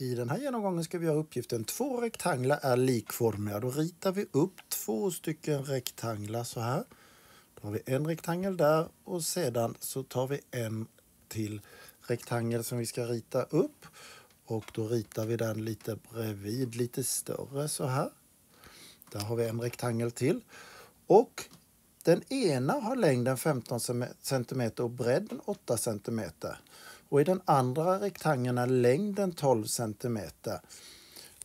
I den här genomgången ska vi göra uppgiften två rektanglar är likformiga. Då ritar vi upp två stycken rektanglar så här. Då har vi en rektangel där och sedan så tar vi en till rektangel som vi ska rita upp. Och då ritar vi den lite bredvid, lite större så här. Där har vi en rektangel till. Och den ena har längden 15 cm och bredden 8 cm. Och i den andra rektangeln är längden 12 cm.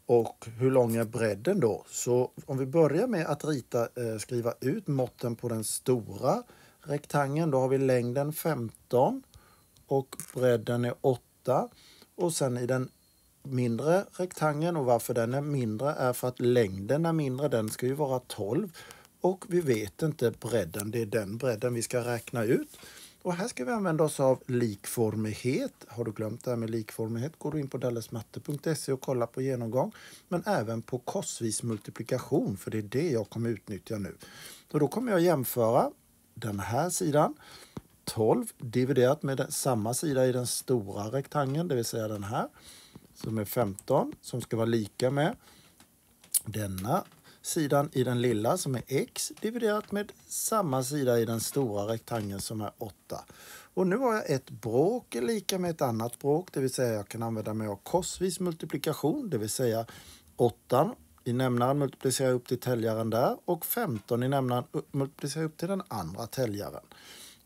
Och hur lång är bredden då? Så om vi börjar med att rita, eh, skriva ut måtten på den stora rektangeln. Då har vi längden 15 och bredden är 8. Och sen i den mindre rektangeln och varför den är mindre är för att längden är mindre. Den ska ju vara 12 och vi vet inte bredden. Det är den bredden vi ska räkna ut. Och här ska vi använda oss av likformighet. Har du glömt det här med likformighet går du in på dallesmatte.se och kollar på genomgång. Men även på korsvis multiplikation, för det är det jag kommer utnyttja nu. Och då kommer jag jämföra den här sidan 12 dividerat med samma sida i den stora rektangeln, det vill säga den här, som är 15, som ska vara lika med denna sidan i den lilla som är x dividerat med samma sida i den stora rektangeln som är 8. Och nu har jag ett bråk lika med ett annat bråk, det vill säga jag kan använda mig av korsvis multiplikation, det vill säga 8 i nämnaren multiplicerar jag upp till täljaren där och 15 i nämnaren multiplicerar jag upp till den andra täljaren.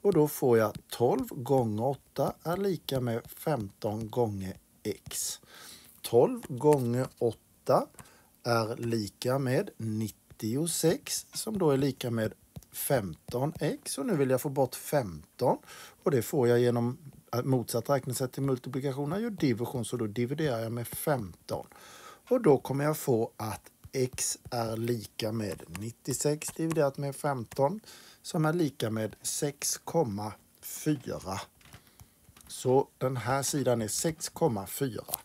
Och då får jag 12 gånger 8 är lika med 15 gånger x. 12 gånger 8 är lika med 96 som då är lika med 15x. Och nu vill jag få bort 15 och det får jag genom motsatt räknesätt till multiplikation. är gör division så då dividerar jag med 15. Och då kommer jag få att x är lika med 96 dividerat med 15 som är lika med 6,4. Så den här sidan är 6,4.